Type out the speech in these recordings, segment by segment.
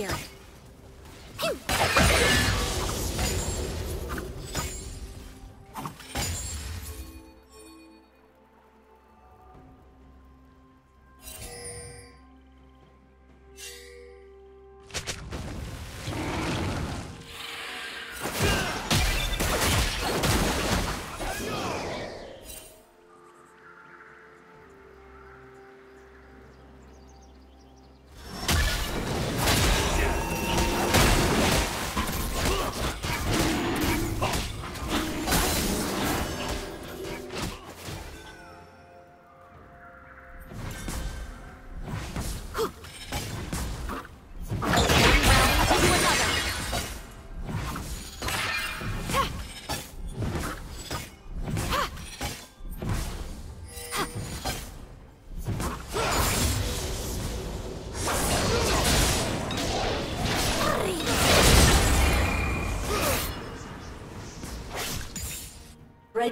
Spirit.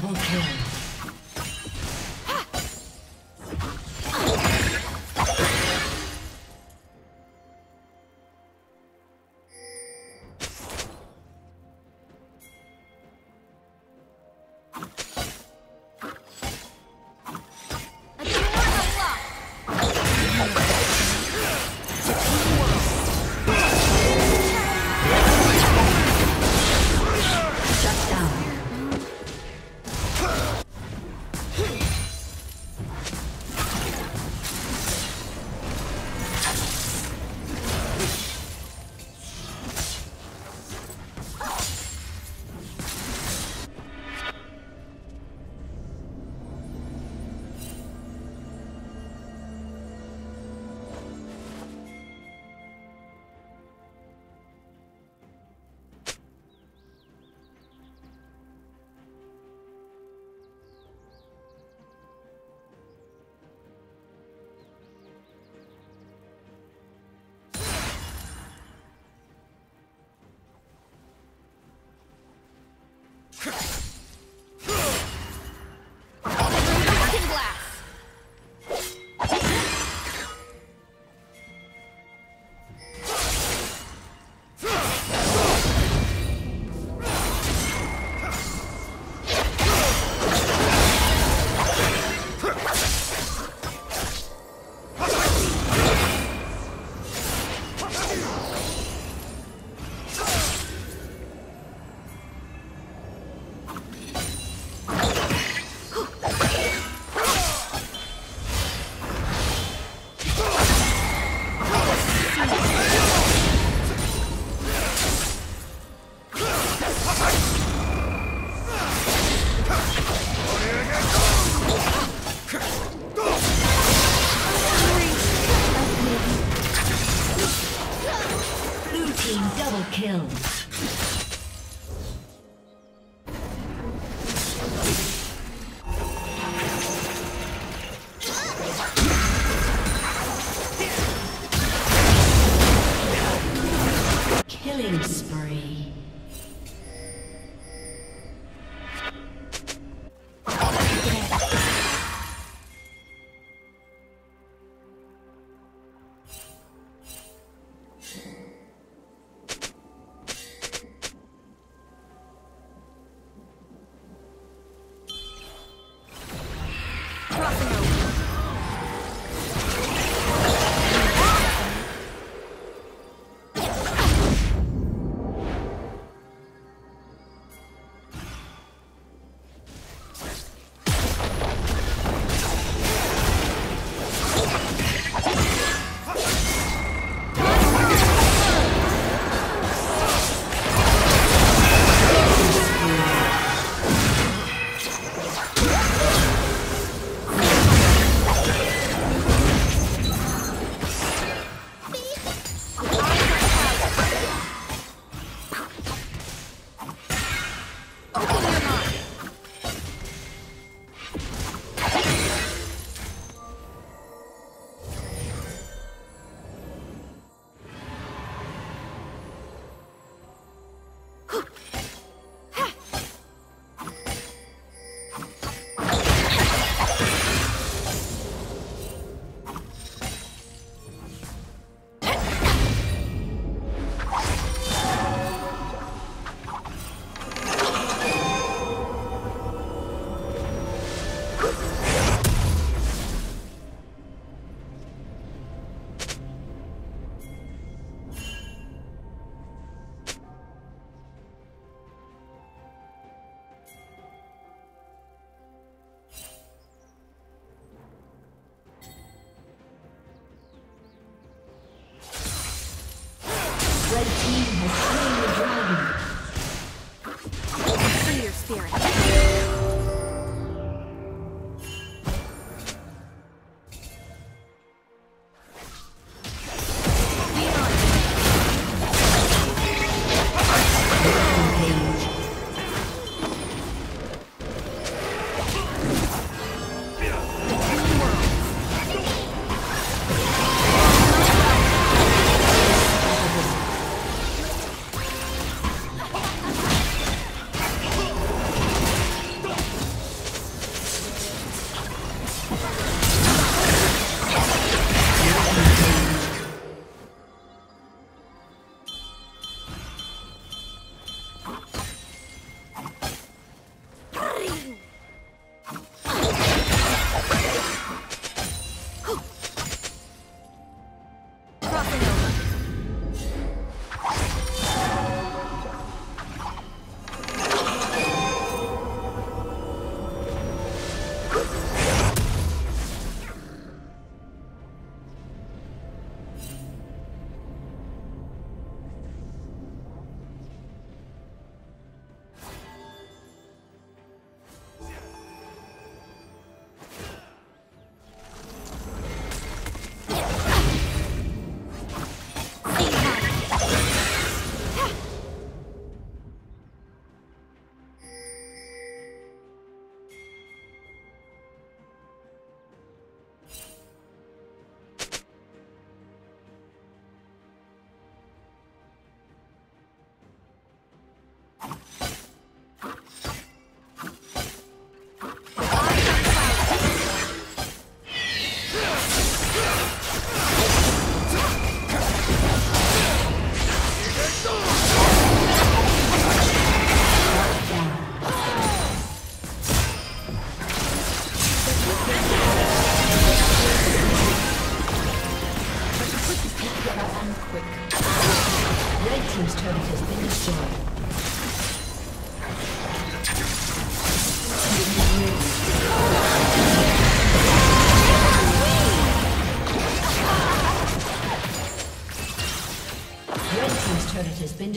Double kill.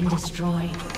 Been destroyed.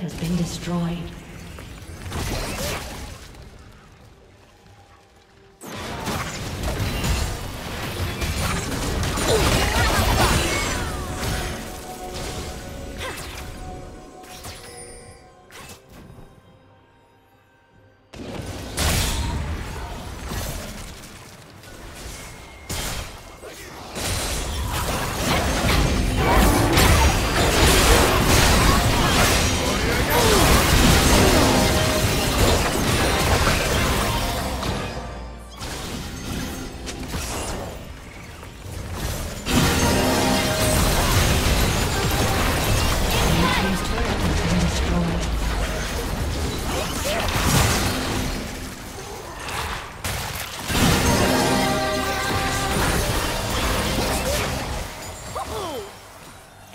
Has been destroyed.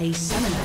A summoner